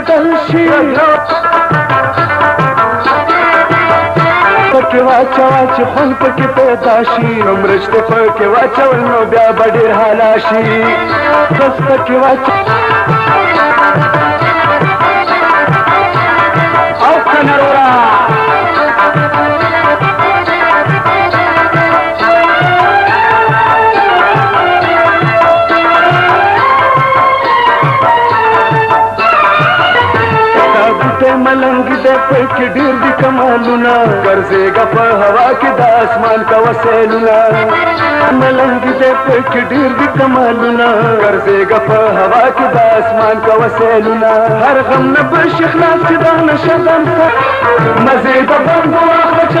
بدل شي پکې واچوه چې خوند پکې پیدا شي مرچ ته پکې واچول نو بیا به ډېر حالا شي بس پکې واچوه ملنګ دې پکې ډېر دي کمالونه ګرځېږه په هوا کې د اسمان کا وسیلونه ملنګ دې پکې ډېر دي کمالونه ګرځېږه په هوا کې د اسمان کا وسیلونه هر غم نه به شخلاص کې دا نشه دم مزې د بندو اخله چې